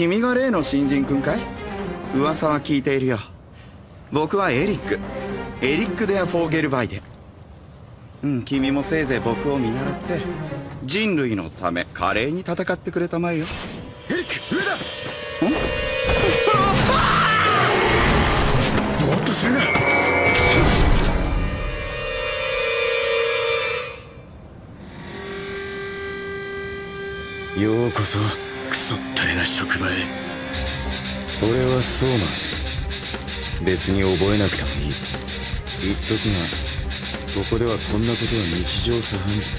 君が例の新人君かい？噂は聞いているよ。僕はエリック。エリック・デア・フォーゲルバイデうん君もせいぜい僕を見習って人類のため華麗に戦ってくれたまえよ。エリック上だ！ん？ぼーっとするなようこそな職場へ。俺はソーマン別に覚えなくてもいい。言っとくがここではこんなことは日常茶飯事だ。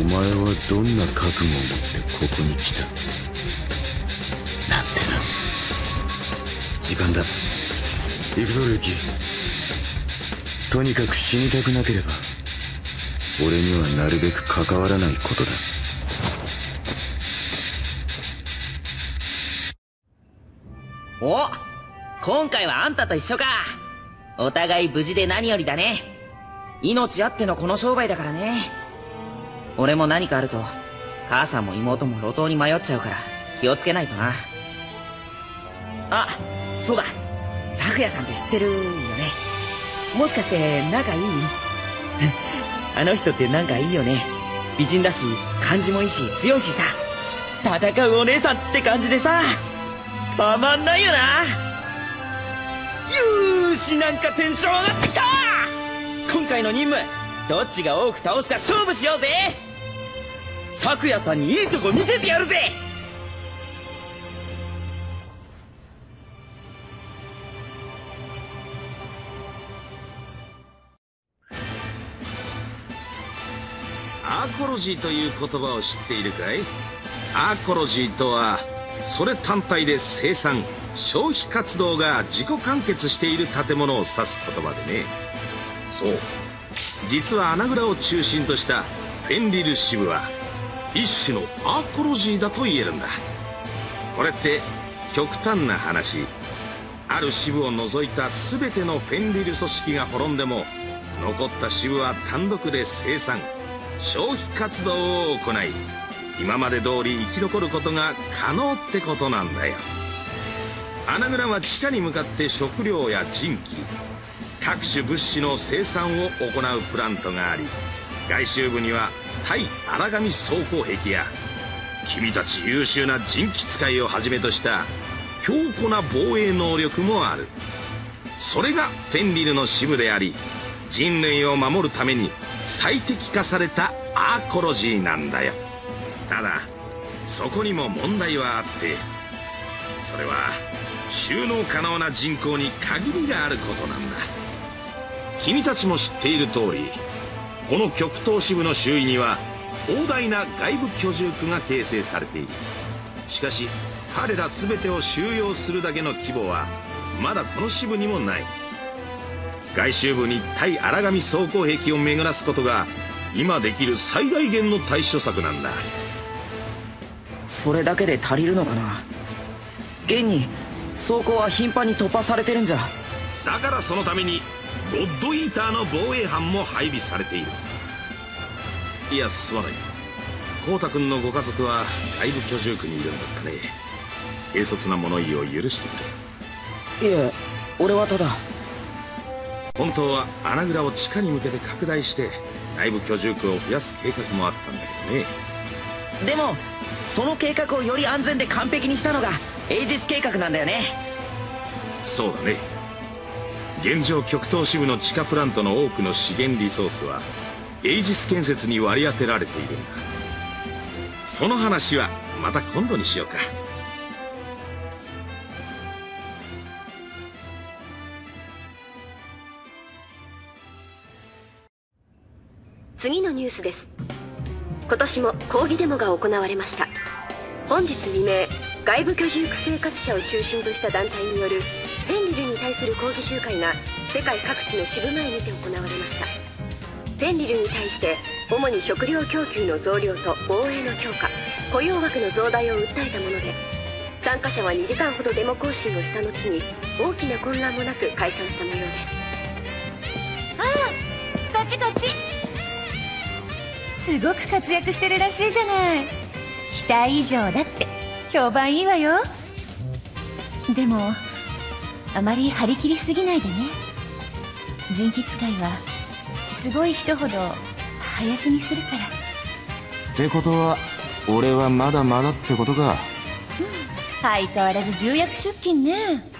お前はどんな覚悟を持ってここに来た？なんてな。時間だ。行くぞルーキー。とにかく死にたくなければ俺にはなるべく関わらないことだお今回はあんたと一緒か。お互い無事で何よりだね。命あってのこの商売だからね。俺も何かあると母さんも妹も路頭に迷っちゃうから気をつけないとな。あそうだ。咲夜さんって知ってるよね。もしかして仲いい？あの人ってなんかいいよね。美人だし感じもいいし強いしさ。戦うお姉さんって感じでさ。たまんないよな。よーしなんかテンション上がってきた。今回の任務どっちが多く倒すか勝負しようぜ。咲夜さんにいいとこ見せてやるぜ。アーコロジーという言葉を知っているかい？アーコロジーとはそれ単体で生産消費活動が自己完結している建物を指す言葉でね。そう。実は穴蔵を中心としたフェンリル支部は一種のアーコロジーだと言えるんだ。これって極端な話。ある支部を除いた全てのフェンリル組織が滅んでも残った支部は単独で生産消費活動を行い今まで通り生き残ることが可能ってことなんだよ。穴蔵は地下に向かって食料や人機各種物資の生産を行うプラントがあり外周部には対荒紙装甲壁や君たち優秀な人機使いをはじめとした強固な防衛能力もある。それがフェンリルの支部であり人類を守るために最適化されたアーコロジーなんだよ。ただそこにも問題はあってそれは収納可能な人口に限りがあることなんだ。君たちも知っている通りこの極東支部の周囲には膨大な外部居住区が形成されている。しかし彼ら全てを収容するだけの規模はまだこの支部にもない。外周部に対荒紙装甲壁を巡らすことが今できる最大限の対処策なんだ。それだけで足りるのかな？現に装甲は頻繁に突破されてるんじゃ。だからそのためにゴッドイーターの防衛班も配備されている。いやすまない。コウタ君のご家族は外部居住区にいるんだったね。軽率な物言いを許してくれ。いえ俺はただ。本当は穴蔵を地下に向けて拡大して内部居住区を増やす計画もあったんだけどね。でもその計画をより安全で完璧にしたのがエイジス計画なんだよね。そうだね。現状極東支部の地下プラントの多くの資源リソースはエイジス建設に割り当てられているんだ。その話はまた今度にしようか。次のニュースです今年も抗議デモが行われました。本日未明外部居住区生活者を中心とした団体によるフェンリルに対する抗議集会が世界各地の支部前にて行われました。フェンリルに対して主に食料供給の増量と防衛の強化雇用額の増大を訴えたもので参加者は2時間ほどデモ行進をした後に大きな混乱もなく解散した模様です。ああこっちこっち。すごく活躍してるらしいじゃない。期待以上だって。評判いいわよ。でもあまり張り切りすぎないでね。人気使いはすごい人ほど林にするから。ってことは俺はまだまだってことか。相変わらず重役出勤ね。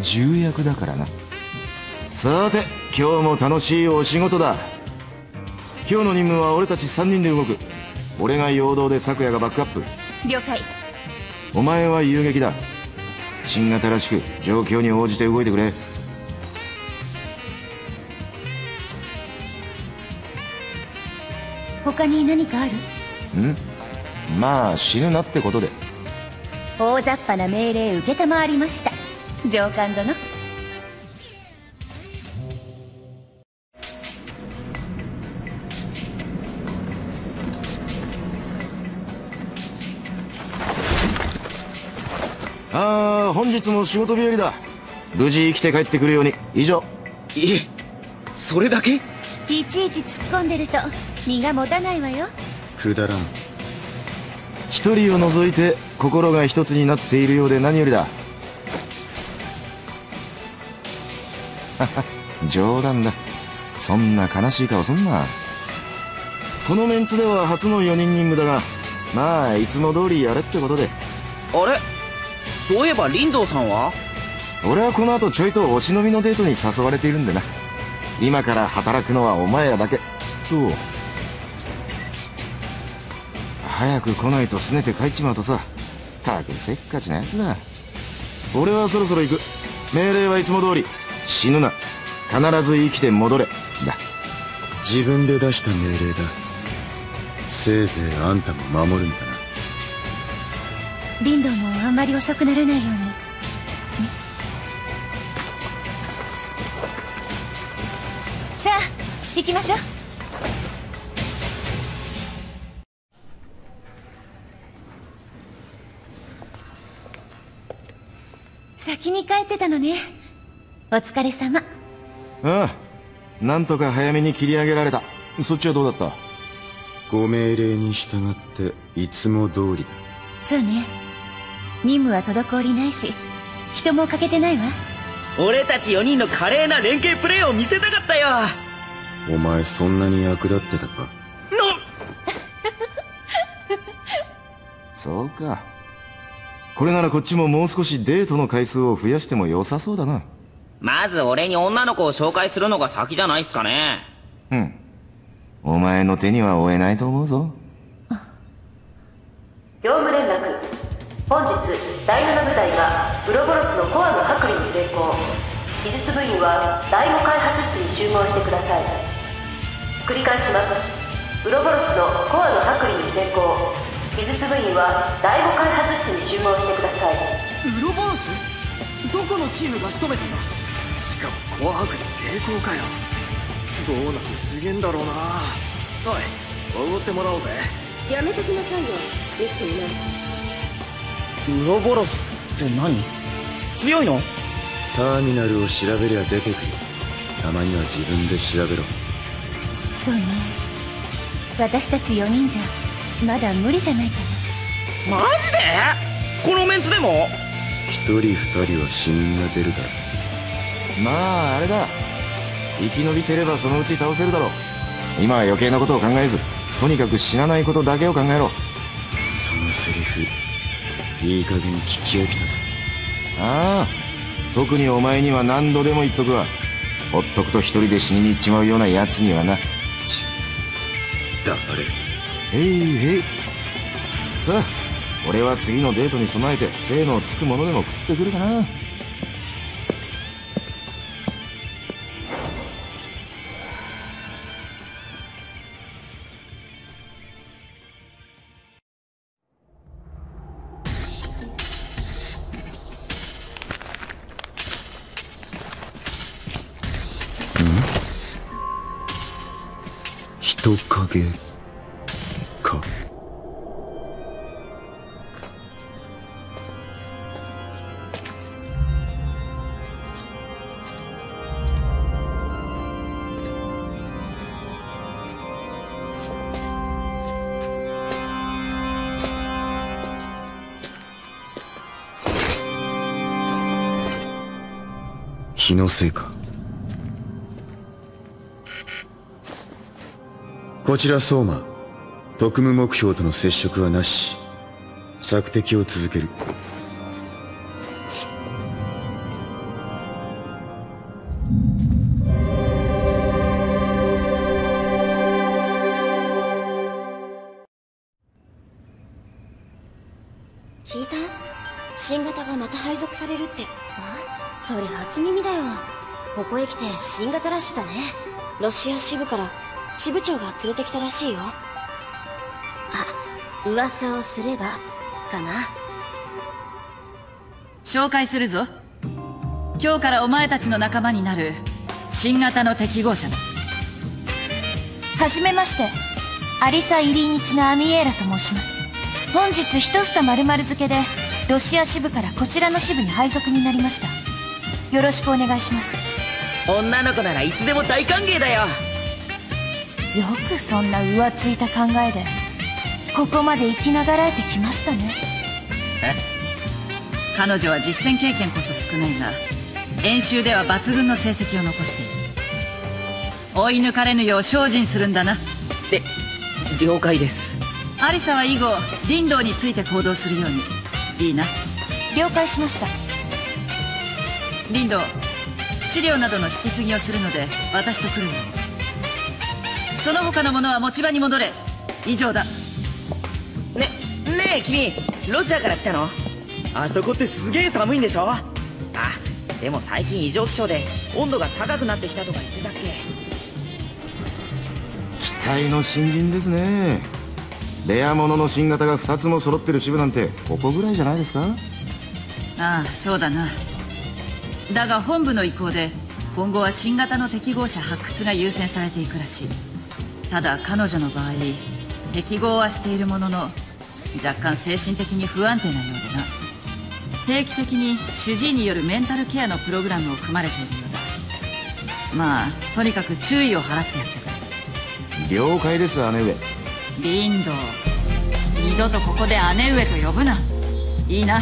重役だからな。さて今日も楽しいお仕事だ今日の任務は俺たち3人で動く。俺が陽動で昨夜がバックアップ。了解。お前は遊撃だ。新型らしく状況に応じて動いてくれ。他に何かある？ん？まあ死ぬなってことで。大雑把な命令承りました。上官殿本日も仕事日和だ。無事生きて帰ってくるように。以上。いえそれだけ？いちいち突っ込んでると身が持たないわよ。くだらん。一人を除いて心が一つになっているようで何よりだ。冗談だ。そんな悲しい顔すんな。このメンツでは初の4人任務だがまあいつも通りやれってことで。あれ？そういえば林道さんは？俺はこの後ちょいとお忍びのデートに誘われているんでな。今から働くのはお前らだけ。と早く来ないと拗ねて帰っちまうとさ。たくせっかちなやつだ。俺はそろそろ行く。命令はいつも通り。死ぬな。必ず生きて戻れ。だ。自分で出した命令だ。せいぜいあんたも守るんだな。リンドもあんまり遅くならないように。ねさあ行きましょう。先に帰ってたのね。お疲れ様。ああなんとか早めに切り上げられた。そっちはどうだった？ご命令に従っていつも通りだ。そうね任務は滞りないし人も欠けてないわ。俺たち4人の華麗な連携プレーを見せたかったよ。お前そんなに役立ってたか？そうか。これならこっちももう少しデートの回数を増やしても良さそうだな。まず俺に女の子を紹介するのが先じゃないっすかね。うん。お前の手には負えないと思うぞ業務連絡本日第7部隊がウロボロスのコアの剥離に成功。技術部員は第5開発室に集合してください。繰り返します。ウロボロスのコアの剥離に成功。技術部員は第5開発室に集合してください。ウロボロスどこのチームが仕留めたんだ？しかもコアハクに成功かよ。ボーナスすげえんだろうな。おいおごってもらおうぜ。やめときなさいよ。ミットいないウロボロスって何？強いの？ターミナルを調べりゃ出てくる。たまには自分で調べろ。そうね。私たち4人じゃまだ無理じゃないかマジで？このメンツでも？一人二人は死人が出るだろまああれだ。生き延びてればそのうち倒せるだろう。今は余計なことを考えずとにかく死なないことだけを考えろ。そのセリフいい加減聞き飽きたぜ。ああ特にお前には何度でも言っとくわ。ほっとくと一人で死にに行っちまうような奴にはな。ち黙れ。へいへい。さあ俺は次のデートに備えて精のつくものでも食ってくるかな人かのせいかこちら相馬。特務目標との接触はなし。索敵を続ける。聞いた？新型がまた配属されるって。あそれ初耳だよ。ここへ来て新型ラッシュだね。ロシア支部から支部長が連れてきたらしいよ。あ噂をすればかな。紹介するぞ。今日からお前たちの仲間になる新型の適合者だ。はじめまして。アリサ・イリーニチのアミエーラと申します。本日一蓋丸々付けでロシア支部からこちらの支部に配属になりました。よろしくお願いします。女の子ならいつでも大歓迎だよよくそんな浮ついた考えでここまで生きながらえてきましたね。彼女は実戦経験こそ少ないが演習では抜群の成績を残している。追い抜かれぬよう精進するんだな。で了解です。アリサは以後林道について行動するように。いいな。了解しました。林道資料などの引き継ぎをするので私と来るよその他のものは持ち場に戻れ。以上だ。ねねえ君ロシアから来たの？あそこってすげえ寒いんでしょ？あでも最近異常気象で温度が高くなってきたとか言ってたっけ。期待の新人ですね。レアものの新型が2つも揃ってる支部なんてここぐらいじゃないですか？ああそうだな。だが本部の意向で今後は新型の適合者発掘が優先されていくらしいただ彼女の場合適合はしているものの若干精神的に不安定なようでな。定期的に主治医によるメンタルケアのプログラムを組まれているようだ。まあとにかく注意を払ってやってくれ。了解です姉上。リンド二度とここで姉上と呼ぶな。いいな